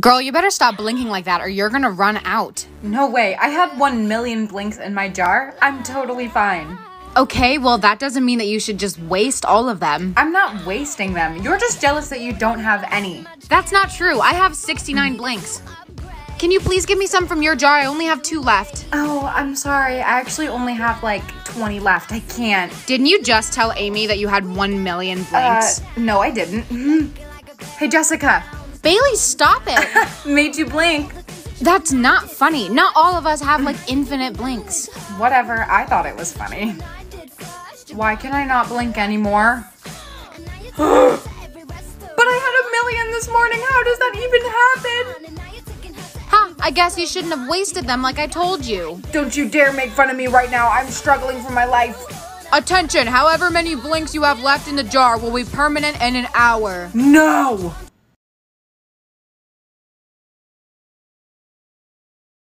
Girl, you better stop blinking like that or you're gonna run out. No way. I have one million blinks in my jar. I'm totally fine. Okay, well, that doesn't mean that you should just waste all of them. I'm not wasting them. You're just jealous that you don't have any. That's not true. I have 69 blinks. Can you please give me some from your jar? I only have two left. Oh, I'm sorry. I actually only have like 20 left. I can't. Didn't you just tell Amy that you had 1 million Uh, blinks? no, I didn't. Hey, Jessica. Bailey, stop it. Made you blink. That's not funny. Not all of us have like infinite blinks. Whatever. I thought it was funny. Why can I not blink anymore? but I had a million this morning. How does that even happen? Huh, I guess you shouldn't have wasted them like I told you. Don't you dare make fun of me right now. I'm struggling for my life. Attention, however many blinks you have left in the jar will be permanent in an hour. No!